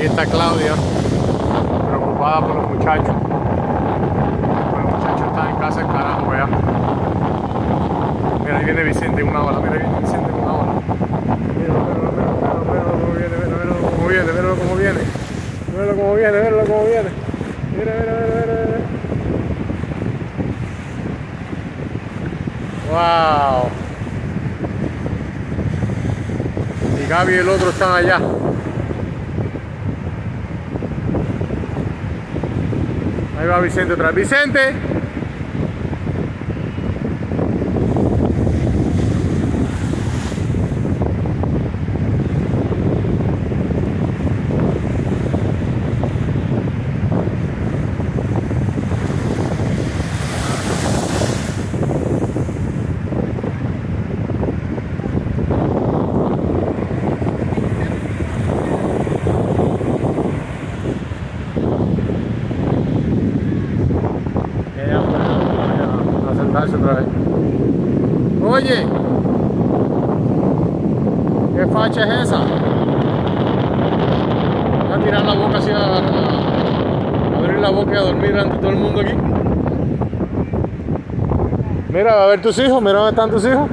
Aquí está Claudia, preocupada por los muchachos. Los muchachos están en casa, el carajo, vea. Mira, ahí viene Vicente en una hora, mira, viene Vicente en una hora. Mira, mira, cómo viene, mira cómo viene, mira cómo viene. Cómo viene, mira, mira, mira. mira. Wow. Y Gaby y el otro están allá. Ahí va Vicente otra vez. ¡Vicente! Sentarse otra vez. Oye, ¿qué facha es esa? Voy a tirar la boca así a, a- a abrir la boca y a dormir ante todo el mundo aquí. Mira, a ver tus hijos, mira dónde están tus hijos.